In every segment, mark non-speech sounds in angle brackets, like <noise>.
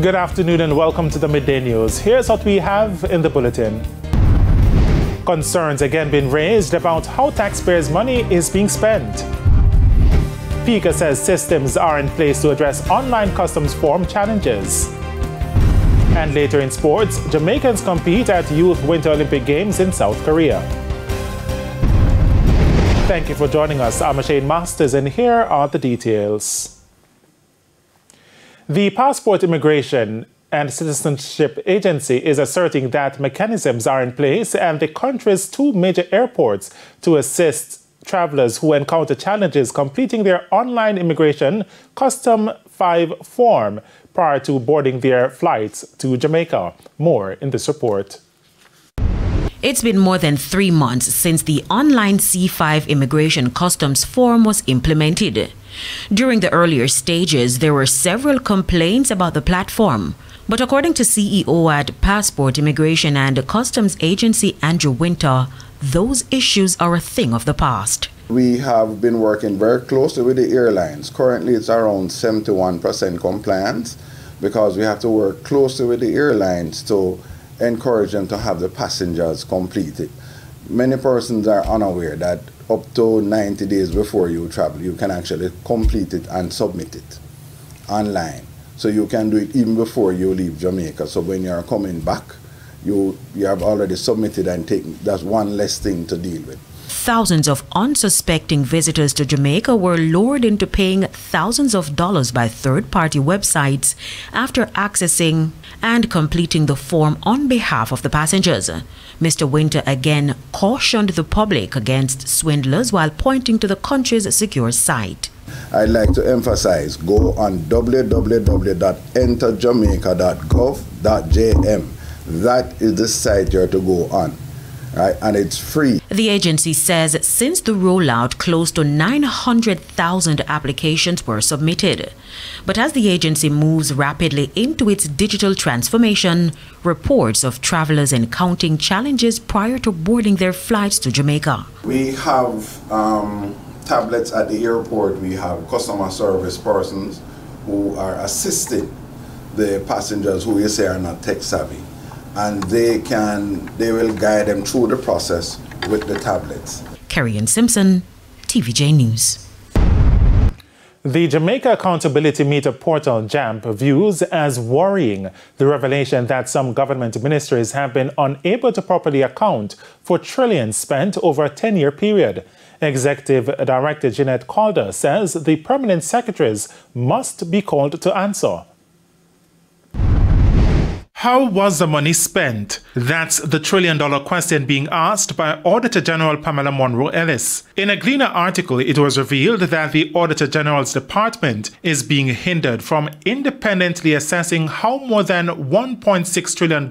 Good afternoon and welcome to the Midday News. Here's what we have in the bulletin. Concerns again been raised about how taxpayers' money is being spent. PICA says systems are in place to address online customs form challenges. And later in sports, Jamaicans compete at Youth Winter Olympic Games in South Korea. Thank you for joining us. I'm Shane Masters, and here are the details. The Passport Immigration and Citizenship Agency is asserting that mechanisms are in place and the country's two major airports to assist travelers who encounter challenges completing their online immigration Custom 5 form prior to boarding their flights to Jamaica. More in this report. It's been more than three months since the online C5 immigration customs form was implemented. During the earlier stages, there were several complaints about the platform. But according to CEO at Passport Immigration and Customs Agency Andrew Winter, those issues are a thing of the past. We have been working very closely with the airlines. Currently, it's around 71% compliance because we have to work closely with the airlines to encourage them to have the passengers complete it. Many persons are unaware that up to 90 days before you travel, you can actually complete it and submit it online. So you can do it even before you leave Jamaica. So when you're coming back, you, you have already submitted and taken, that's one less thing to deal with. Thousands of unsuspecting visitors to Jamaica were lured into paying thousands of dollars by third party websites after accessing and completing the form on behalf of the passengers. Mr. Winter again cautioned the public against swindlers while pointing to the country's secure site. I'd like to emphasize go on www.enterjamaica.gov.jm. That is the site you're to go on right? And it's free. The agency says since the rollout, close to 900,000 applications were submitted. But as the agency moves rapidly into its digital transformation, reports of travelers encountering challenges prior to boarding their flights to Jamaica. We have um, tablets at the airport, we have customer service persons who are assisting the passengers who you say are not tech savvy and they can they will guide them through the process with the tablets. Kerry-Ann Simpson, TVJ News. The Jamaica Accountability Meter portal JAMP views as worrying the revelation that some government ministries have been unable to properly account for trillions spent over a 10 year period. Executive Director Jeanette Calder says the permanent secretaries must be called to answer. How was the money spent? That's the trillion dollar question being asked by Auditor General Pamela Monroe Ellis. In a Gleaner article, it was revealed that the Auditor General's department is being hindered from independently assessing how more than $1.6 trillion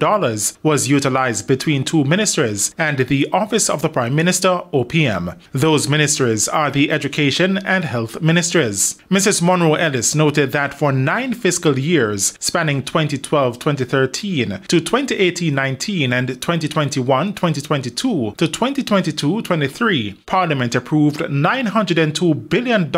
was utilized between two ministries and the Office of the Prime Minister, OPM. Those ministries are the Education and Health ministries. Mrs. Monroe Ellis noted that for nine fiscal years, spanning 2012 2013, to 2018-19 and 2021-2022 to 2022-23, Parliament approved $902 billion,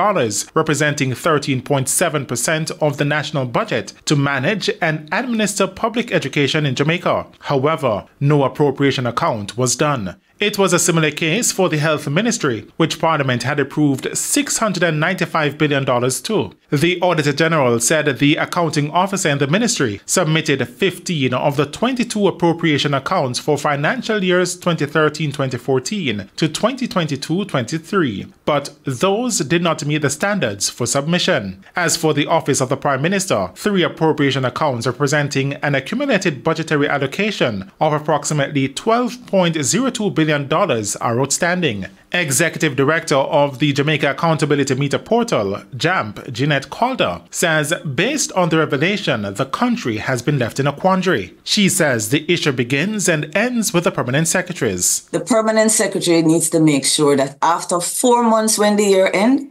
representing 13.7% of the national budget, to manage and administer public education in Jamaica. However, no appropriation account was done. It was a similar case for the Health Ministry, which Parliament had approved $695 billion to. The Auditor General said the accounting officer in the ministry submitted 15 of the 22 appropriation accounts for financial years 2013-2014 to 2022-23, but those did not meet the standards for submission. As for the Office of the Prime Minister, three appropriation accounts representing an accumulated budgetary allocation of approximately 12.02 billion are outstanding. Executive Director of the Jamaica Accountability Meter Portal, JAMP, Jeanette Calder, says based on the revelation, the country has been left in a quandary. She says the issue begins and ends with the permanent secretaries. The permanent secretary needs to make sure that after four months when the year ends,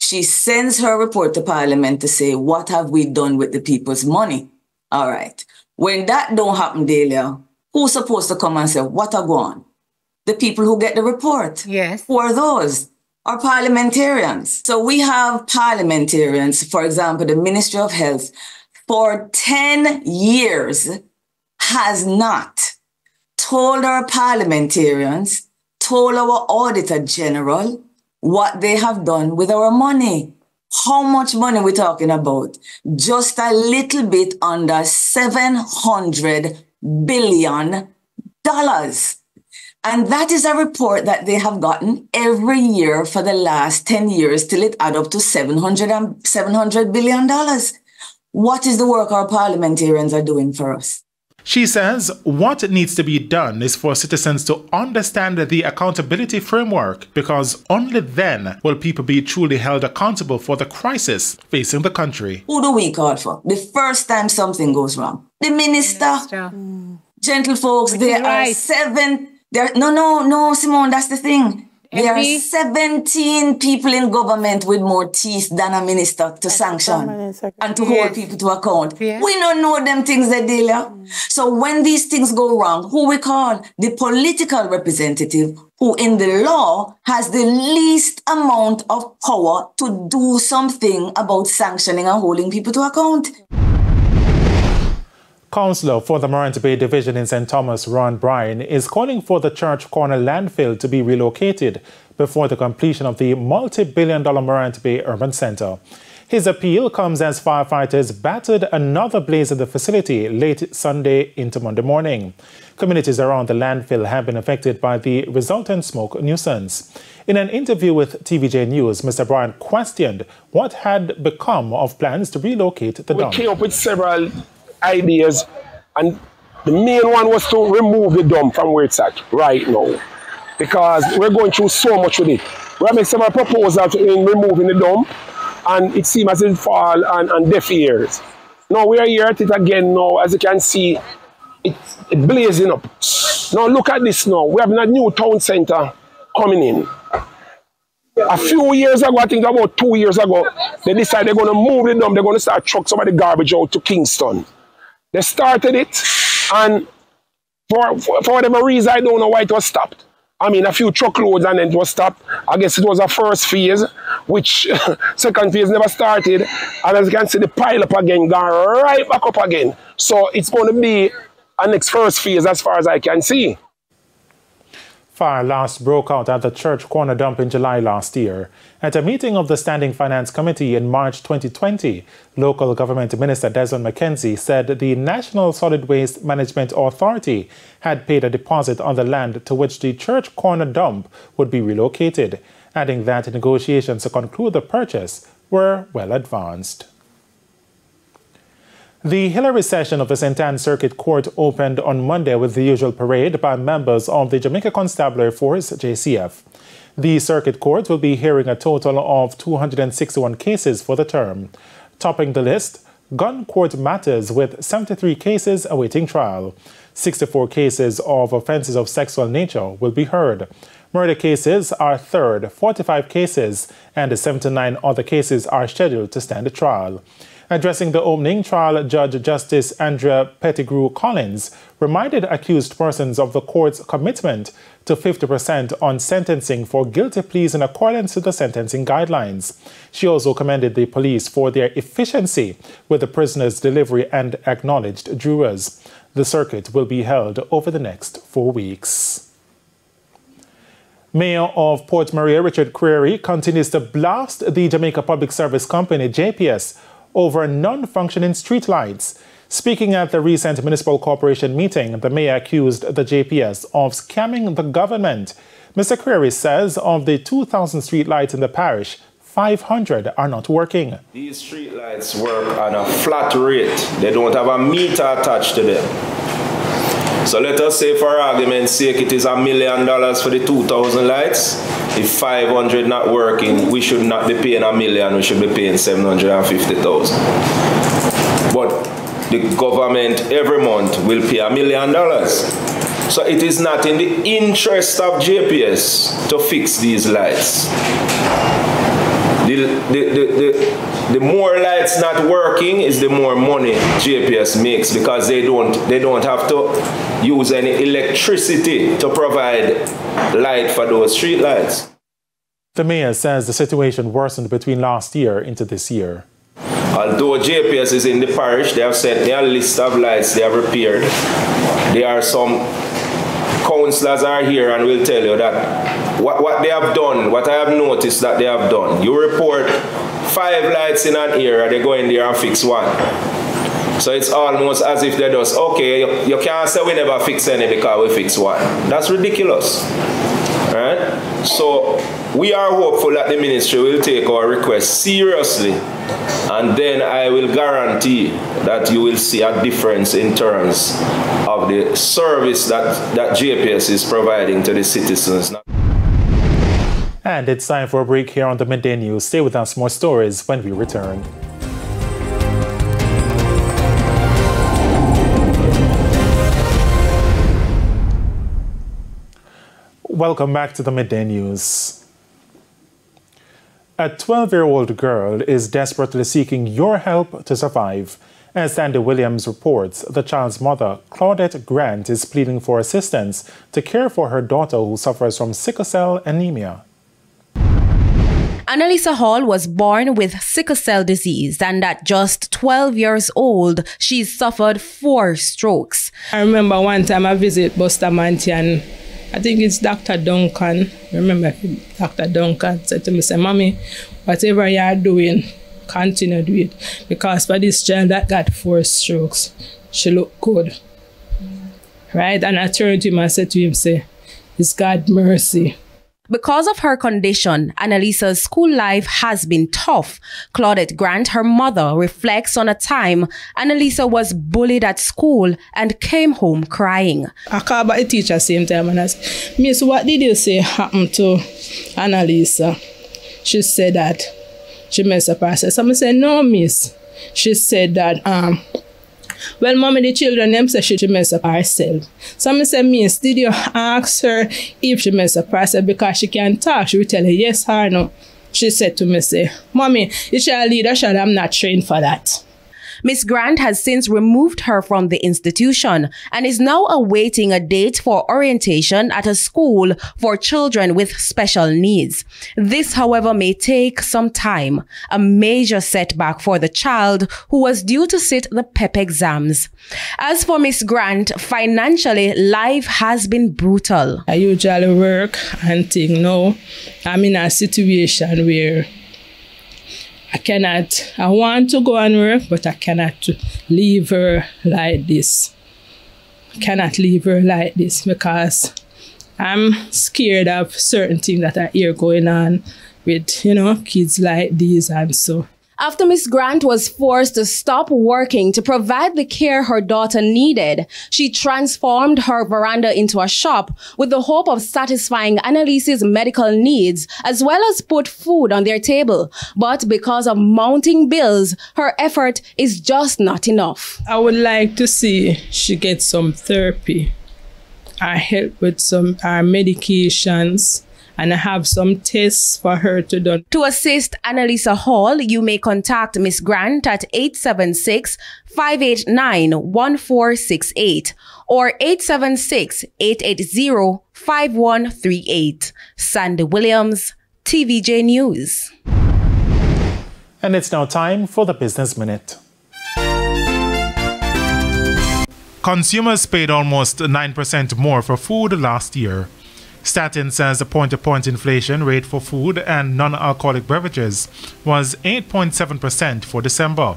she sends her report to Parliament to say, what have we done with the people's money? All right. When that don't happen, Delia, who's supposed to come and say, what are going the people who get the report. Yes. Who are those? Are parliamentarians. So we have parliamentarians, for example, the Ministry of Health, for 10 years has not told our parliamentarians, told our Auditor General what they have done with our money. How much money we're talking about? Just a little bit under 700 billion dollars. And that is a report that they have gotten every year for the last 10 years till it add up to 700, and $700 billion. What is the work our parliamentarians are doing for us? She says what needs to be done is for citizens to understand the accountability framework because only then will people be truly held accountable for the crisis facing the country. Who do we call for? The first time something goes wrong. The minister. minister. Mm. Gentle folks, Which there are right. seven. There, no, no, no, Simone, that's the thing. There are 17 people in government with more teeth than a minister to sanction and to yes. hold people to account. Yes. We don't know them things, Delia. Mm. So when these things go wrong, who we call? The political representative who in the law has the least amount of power to do something about sanctioning and holding people to account. Councillor for the Morant Bay Division in St. Thomas, Ron Bryan, is calling for the Church Corner landfill to be relocated before the completion of the multi-billion dollar Morant Bay Urban Centre. His appeal comes as firefighters battered another blaze at the facility late Sunday into Monday morning. Communities around the landfill have been affected by the resultant smoke nuisance. In an interview with TVJ News, Mr. Bryan questioned what had become of plans to relocate the we dump. We came up with several ideas, and the main one was to remove the dump from where it's at right now. Because we're going through so much with it. We have made several proposals in removing the dump, and it seems as if it fall on, on deaf ears. Now we are here at it again now, as you can see, it's blazing up. Now look at this now. We have a new town centre coming in. A few years ago, I think about two years ago, they decided they're going to move the dump. They're going to start truck some of the garbage out to Kingston. They started it, and for, for, for whatever reason, I don't know why it was stopped. I mean, a few truckloads and then it was stopped. I guess it was a first phase, which <laughs> second phase never started. And as you can see, the pile up again, gone right back up again. So it's going to be a next first phase as far as I can see. Fire last broke out at the church corner dump in July last year. At a meeting of the Standing Finance Committee in March 2020, local government minister Desmond McKenzie said the National Solid Waste Management Authority had paid a deposit on the land to which the church corner dump would be relocated, adding that negotiations to conclude the purchase were well advanced. The Hilary session of the St. Ann Circuit Court opened on Monday with the usual parade by members of the Jamaica Constabulary Force, JCF. The Circuit Court will be hearing a total of 261 cases for the term. Topping the list, gun court matters with 73 cases awaiting trial. 64 cases of offenses of sexual nature will be heard. Murder cases are third, 45 cases, and 79 other cases are scheduled to stand trial. Addressing the opening trial, Judge Justice Andrea Pettigrew Collins reminded accused persons of the court's commitment to 50% on sentencing for guilty pleas in accordance to the sentencing guidelines. She also commended the police for their efficiency with the prisoner's delivery and acknowledged jurors. The circuit will be held over the next four weeks. Mayor of Port Maria, Richard Creary, continues to blast the Jamaica Public Service Company, JPS, over non-functioning streetlights. Speaking at the recent municipal corporation meeting, the mayor accused the JPS of scamming the government. Mr. Creary says of the 2,000 streetlights in the parish, 500 are not working. These streetlights work on a flat rate. They don't have a meter attached to them. So let us say for argument's sake it is a million dollars for the 2,000 lights. If 500 not working, we should not be paying a million, we should be paying 750,000. But the government every month will pay a million dollars. So it is not in the interest of JPS to fix these lights. The, the, the, the, more lights not working is the more money JPS makes because they don't they don't have to use any electricity to provide light for those street lights. The mayor says the situation worsened between last year into this year. Although JPS is in the parish, they have sent me a list of lights they have repaired. There are some councillors are here and will tell you that what, what they have done, what I have noticed that they have done. You report five lights in an area, they go in there and fix one. So it's almost as if they just, okay, you, you can't say we never fix any because we fix one. That's ridiculous. Right? So we are hopeful that the ministry will take our request seriously and then I will guarantee that you will see a difference in terms of the service that, that JPS is providing to the citizens. And it's time for a break here on the Midday News. Stay with us, more stories when we return. Welcome back to the Midday News. A 12 year old girl is desperately seeking your help to survive. As Sandy Williams reports, the child's mother, Claudette Grant, is pleading for assistance to care for her daughter who suffers from sickle cell anemia. Annalisa Hall was born with sickle cell disease, and at just 12 years old, she suffered four strokes. I remember one time I visit Bustamante and I think it's Dr. Duncan. Remember, Dr. Duncan said to me, say, Mommy, whatever you are doing, continue do it. Because for this child that got four strokes, she look good. Right? And I turned to him and said to him, say, it's God mercy. Because of her condition, Annalisa's school life has been tough. Claudette Grant, her mother, reflects on a time Annalisa was bullied at school and came home crying. I called back the teacher same time and I said, Miss, what did you say happened to Annalisa? She said that she messed up herself. So I said, no, miss. She said that um, well, mommy, the children them say she mess up herself. Some say, Miss, did you ask her if she mess up herself because she can talk? She will tell her yes or no. She said to me, say, Mommy, you shall lead us, I'm not trained for that. Miss Grant has since removed her from the institution and is now awaiting a date for orientation at a school for children with special needs. This, however, may take some time, a major setback for the child who was due to sit the PEP exams. As for Miss Grant, financially, life has been brutal. I usually work and think, no, I'm in a situation where I cannot, I want to go and work, but I cannot leave her like this. I cannot leave her like this because I'm scared of certain things that are here going on with, you know, kids like these and so. After Miss Grant was forced to stop working to provide the care her daughter needed, she transformed her veranda into a shop with the hope of satisfying Annalise's medical needs as well as put food on their table. But because of mounting bills, her effort is just not enough. I would like to see she get some therapy. I help with some our medications and I have some tests for her to do. To assist Annalisa Hall, you may contact Miss Grant at 876-589-1468 or 876-880-5138. Sandy Williams, TVJ News. And it's now time for the Business Minute. Consumers paid almost 9% more for food last year. Statin says the point to point inflation rate for food and non alcoholic beverages was 8.7% for December.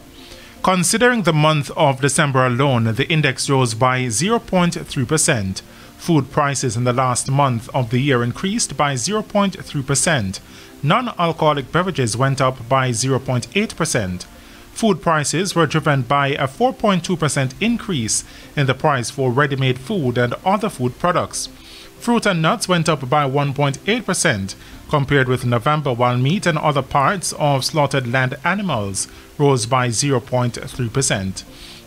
Considering the month of December alone, the index rose by 0.3%. Food prices in the last month of the year increased by 0.3%. Non alcoholic beverages went up by 0.8%. Food prices were driven by a 4.2% increase in the price for ready made food and other food products. Fruit and nuts went up by 1.8% compared with November, while meat and other parts of slaughtered land animals rose by 0.3%.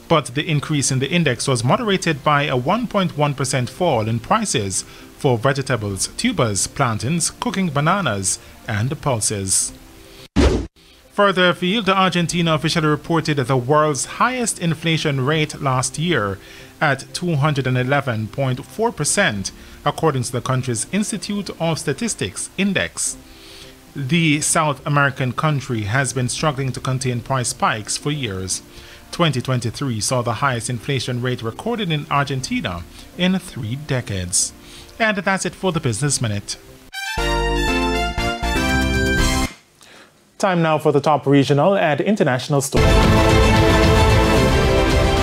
But the increase in the index was moderated by a 1.1% fall in prices for vegetables, tubers, plantains, cooking bananas, and pulses. Further afield, Argentina officially reported the world's highest inflation rate last year at 211.4%, according to the country's Institute of Statistics index. The South American country has been struggling to contain price spikes for years. 2023 saw the highest inflation rate recorded in Argentina in three decades. And that's it for the Business Minute. Time now for the top regional and international story.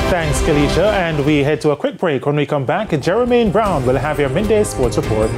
Thanks, Kalisha. And we head to a quick break. When we come back, Jermaine Brown will have your midday sports report.